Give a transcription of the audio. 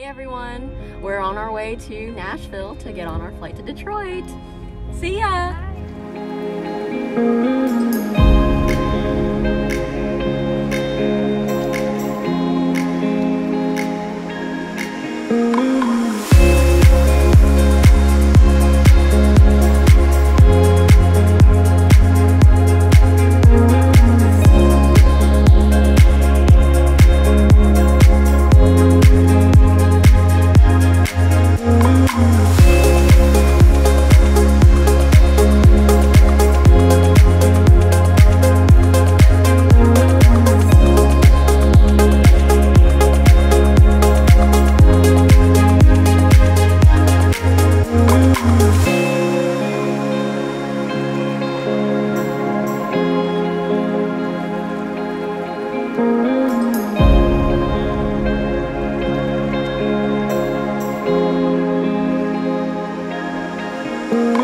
Hey everyone, we're on our way to Nashville to get on our flight to Detroit. See ya! thank you